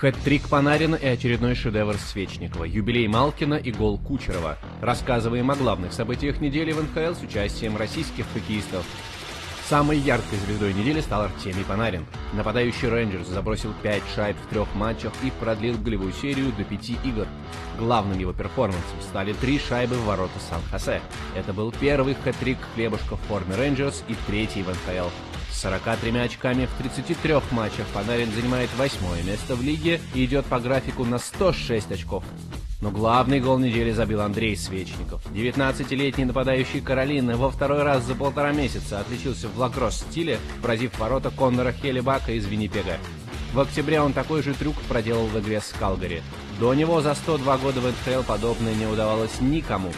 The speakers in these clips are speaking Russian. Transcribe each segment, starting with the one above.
Хэт-трик Панарина и очередной шедевр Свечникова, юбилей Малкина и гол Кучерова. Рассказываем о главных событиях недели в НХЛ с участием российских хоккеистов. Самой яркой звездой недели стал Артемий Панарин. Нападающий Рейнджерс забросил 5 шайб в трех матчах и продлил голевую серию до 5 игр. Главным его перформансом стали три шайбы в ворота Сан-Хосе. Это был первый хэт-трик Хлебушка в форме Рейнджерс и третий в НХЛ. С 43 очками в 33 матчах Панарин занимает восьмое место в лиге и идет по графику на 106 очков. Но главный гол недели забил Андрей Свечников. 19-летний нападающий Каролины во второй раз за полтора месяца отличился в лакросс стиле, поразив ворота Коннора Хелебака из Виннипега. В октябре он такой же трюк проделал в игре с Калгари. До него за 102 года в НХЛ подобное не удавалось никому.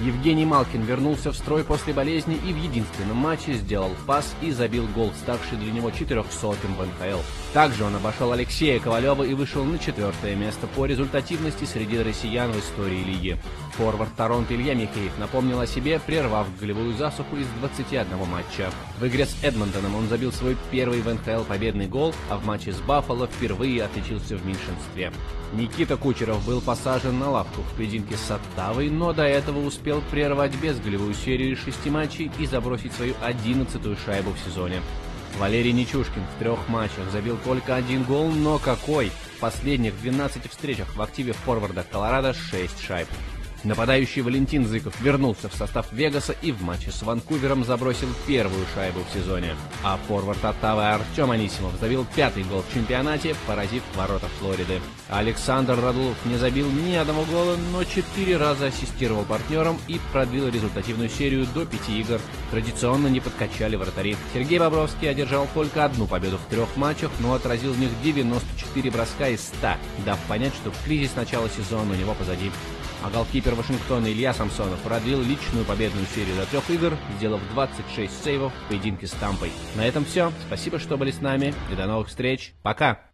Евгений Малкин вернулся в строй после болезни и в единственном матче сделал пас и забил гол, ставший для него 400-м в НХЛ. Также он обошел Алексея Ковалева и вышел на четвертое место по результативности среди россиян в истории лиги. Форвард Торонто Илья Михеев напомнил о себе, прервав голевую засуху из 21 матча. В игре с Эдмонтоном он забил свой первый в НХЛ победный гол, а в матче с Баффало впервые отличился в меньшинстве. Никита Кучеров был посажен на лавку в поединке с Оттавой, но до этого успел прервать безголевую серию из шести матчей и забросить свою одиннадцатую шайбу в сезоне. Валерий Нечушкин в трех матчах забил только один гол, но какой! В последних 12 встречах в активе форварда Колорадо 6 шайб. Нападающий Валентин Зыков вернулся в состав Вегаса и в матче с Ванкувером забросил первую шайбу в сезоне. А форвард Оттавы Артем Анисимов забил пятый гол в чемпионате, поразив ворота Флориды. Александр Радулов не забил ни одного гола, но четыре раза ассистировал партнерам и продлил результативную серию до пяти игр. Традиционно не подкачали вратари. Сергей Бобровский одержал только одну победу в трех матчах, но отразил в них 94 броска из 100, дав понять, что кризис начала сезона у него позади а голкипер Вашингтона Илья Самсонов продлил личную победную серию до трех игр, сделав 26 сейвов в поединке с Тампой. На этом все. Спасибо, что были с нами, и до новых встреч. Пока!